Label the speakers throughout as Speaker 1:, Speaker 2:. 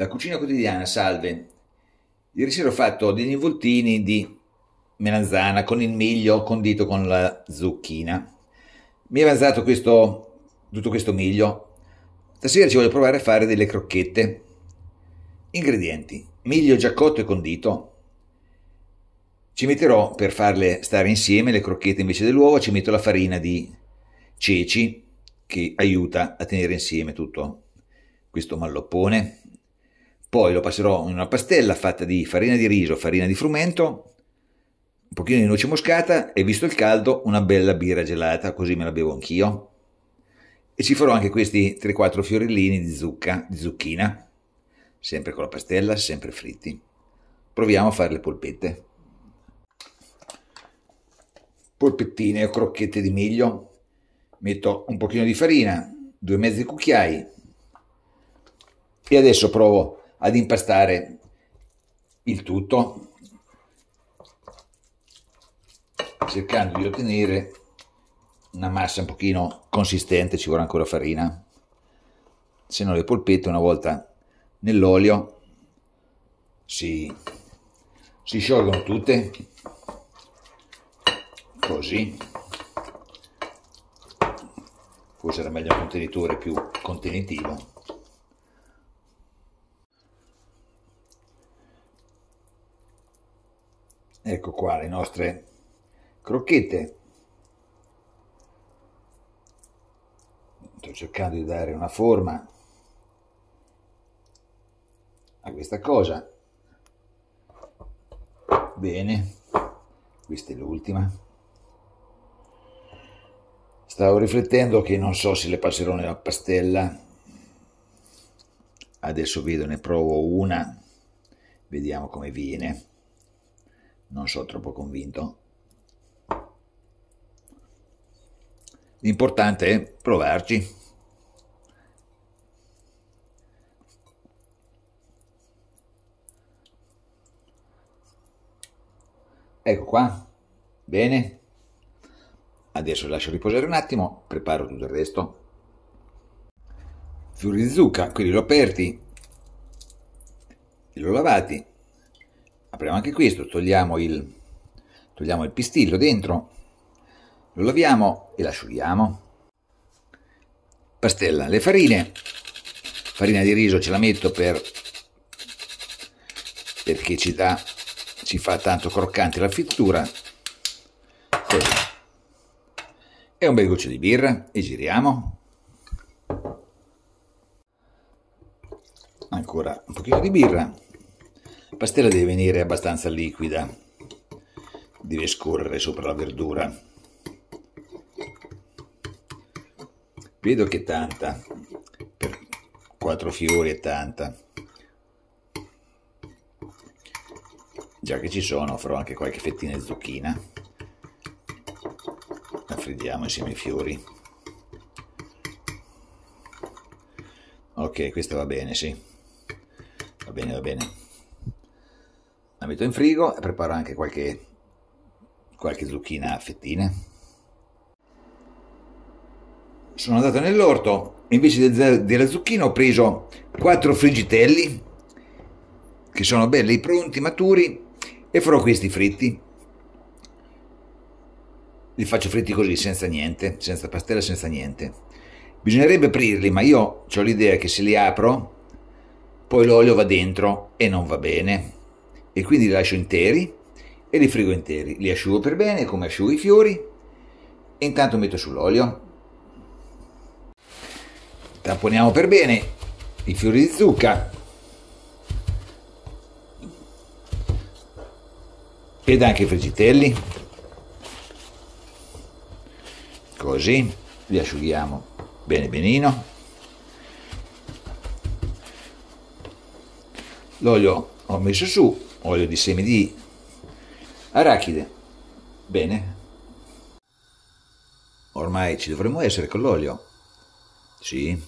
Speaker 1: La cucina quotidiana, salve. Ieri sera ho fatto degli involtini di melanzana con il miglio condito con la zucchina. Mi è avanzato questo, tutto questo miglio. Stasera ci voglio provare a fare delle crocchette. Ingredienti: miglio già cotto e condito. Ci metterò per farle stare insieme le crocchette invece dell'uovo, ci metto la farina di ceci che aiuta a tenere insieme tutto questo malloppone poi lo passerò in una pastella fatta di farina di riso, farina di frumento, un pochino di noce moscata e visto il caldo una bella birra gelata, così me la bevo anch'io. E ci farò anche questi 3-4 fiorellini di zucca, di zucchina, sempre con la pastella, sempre fritti. Proviamo a fare le polpette. Polpettine o crocchette di miglio. Metto un pochino di farina, due mezzi cucchiai e adesso provo ad impastare il tutto cercando di ottenere una massa un pochino consistente, ci vorrà ancora farina, se no le polpette una volta nell'olio si, si sciolgono tutte, così, forse era meglio un contenitore più contenitivo. Ecco qua le nostre crocchette. Sto cercando di dare una forma a questa cosa. Bene, questa è l'ultima. Stavo riflettendo che non so se le passerò nella pastella. Adesso vedo, ne provo una. Vediamo come viene non sono troppo convinto. L'importante è provarci. Ecco qua, bene. Adesso lascio riposare un attimo, preparo tutto il resto. Fiori di zucca, quelli l'ho aperti, li ho lavati, apriamo anche questo, togliamo il, togliamo il pistillo dentro, lo laviamo e l'asciughiamo. Pastella, le farine, farina di riso ce la metto per, perché ci, dà, ci fa tanto croccante la frittura, così. E un bel goccio di birra e giriamo. Ancora un pochino di birra pastella deve venire abbastanza liquida, deve scorrere sopra la verdura. Vedo che tanta, per quattro fiori è tanta. Già che ci sono farò anche qualche fettina di zucchina. La friddiamo insieme ai fiori. Ok, questa va bene, sì. Va bene, va bene metto in frigo e preparo anche qualche, qualche zucchina a fettine. Sono andato nell'orto invece della zucchina ho preso quattro frigitelli che sono belli pronti, maturi e farò questi fritti. Li faccio fritti così, senza niente, senza pastella, senza niente. Bisognerebbe aprirli, ma io ho l'idea che se li apro, poi l'olio va dentro e non va bene e quindi li lascio interi e li frigo interi. Li asciugo per bene come asciugo i fiori e intanto metto sull'olio. Tamponiamo per bene i fiori di zucca ed anche i frigitelli. Così li asciughiamo bene benino. L'olio ho messo su olio di semi di arachide. Bene. Ormai ci dovremmo essere con l'olio. Sì.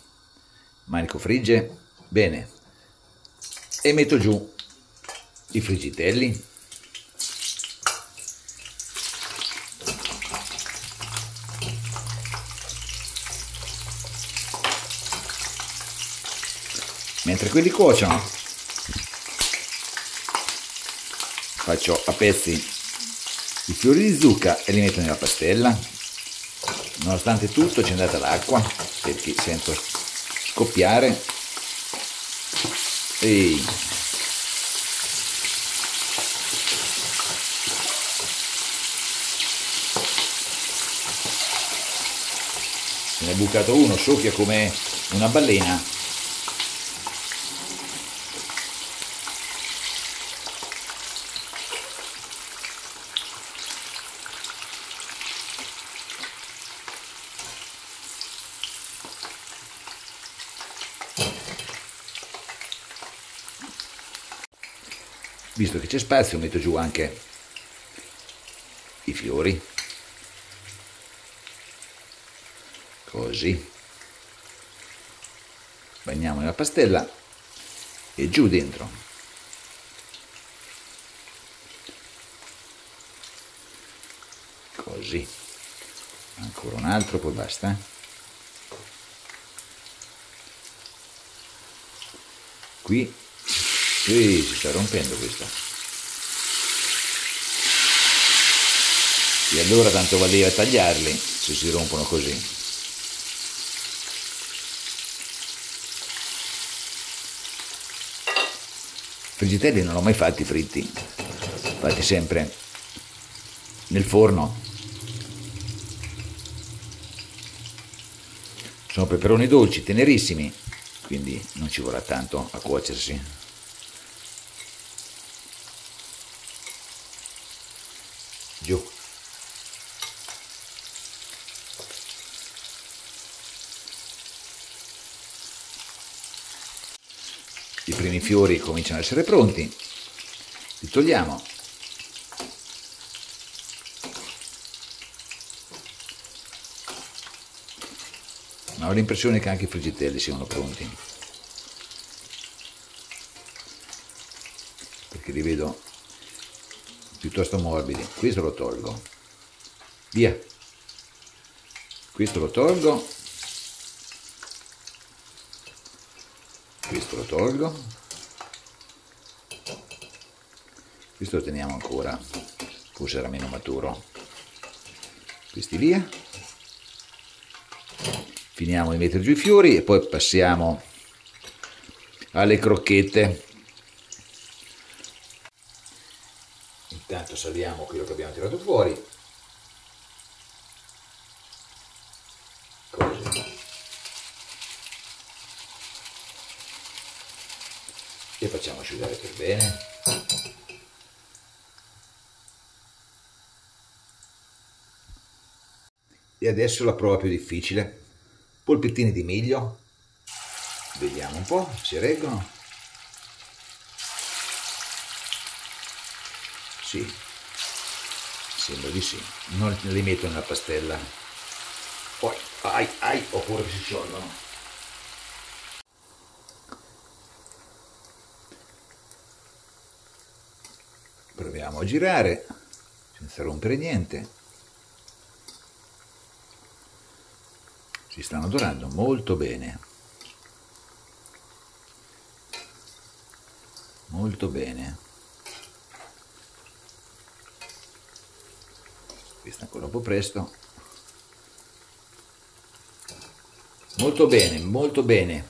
Speaker 1: Manico frigge. Bene. E metto giù i frigitelli. Mentre quelli cuociono faccio a pezzi i fiori di zucca e li metto nella pastella. Nonostante tutto c'è andata l'acqua perché sento scoppiare. E se ne è bucato uno soffia come una balena visto che c'è spazio metto giù anche i fiori. Così. Bagniamo nella pastella e giù dentro. Così. Ancora un altro poi basta. Qui sì, si sta rompendo questa. E allora tanto valeva tagliarli se si rompono così. Friggitelli non l'ho mai fatti fritti, fatti sempre nel forno. Sono peperoni dolci, tenerissimi, quindi non ci vorrà tanto a cuocersi. Giù. I primi fiori cominciano ad essere pronti. Li togliamo. Ma ho l'impressione che anche i friggitelli siano pronti. Perché li vedo piuttosto morbidi. Questo lo tolgo. Via. Questo lo tolgo. Questo lo tolgo. Questo lo teniamo ancora forse era meno maturo. Questi via. Finiamo di mettere giù i fiori e poi passiamo alle crocchette intanto saliamo quello che abbiamo tirato fuori. Così e facciamo asciugare per bene. E adesso la prova più difficile. Polpettini di miglio. Vediamo un po' se reggono Sì, sembra di sì. Non li metto nella pastella. Poi, ai, ai, oppure si sciolgono. Proviamo a girare senza rompere niente. Si stanno dorando molto bene. Molto bene. Questa ancora un po' presto. Molto bene molto bene.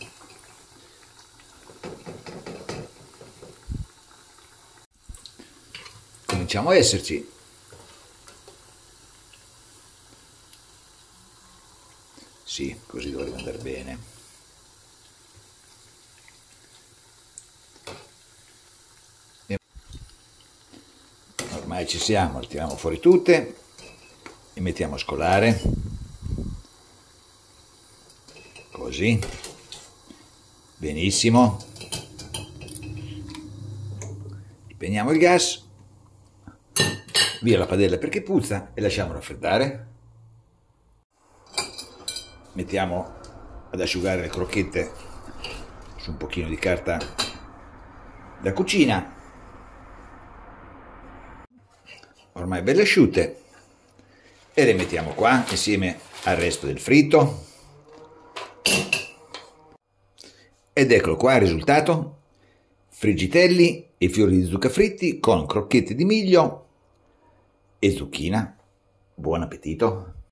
Speaker 1: Cominciamo a esserci. Sì così dovrebbe andare bene. Ormai ci siamo, tiriamo fuori tutte mettiamo a scolare. Così. Benissimo. Spegniamo il gas. Via la padella perché puzza e lasciamo raffreddare mettiamo ad asciugare le crocchette su un pochino di carta da cucina. Ormai belle asciutte e le mettiamo qua insieme al resto del fritto ed eccolo qua il risultato friggitelli e fiori di zucca fritti con crocchette di miglio e zucchina. Buon appetito!